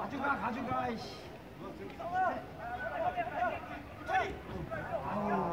가져가 가져가 이씨. 아우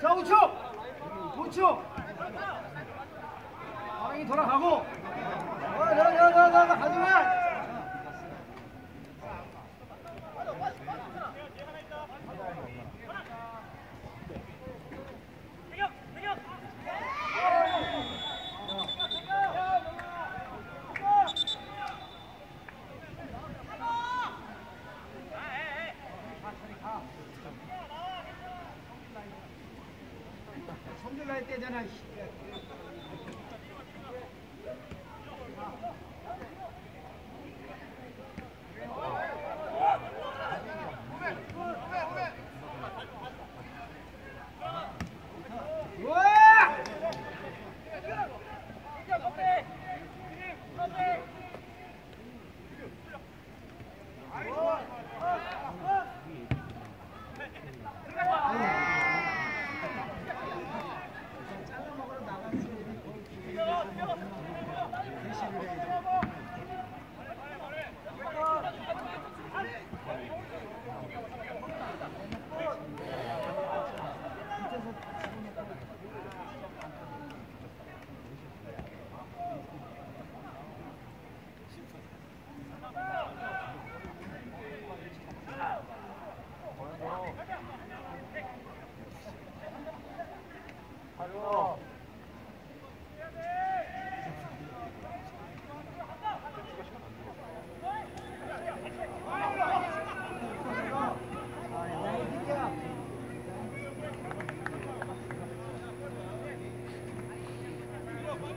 자, 우측! 우측! 방이 돌아가고. 어, 야, 가져가! えてじゃない。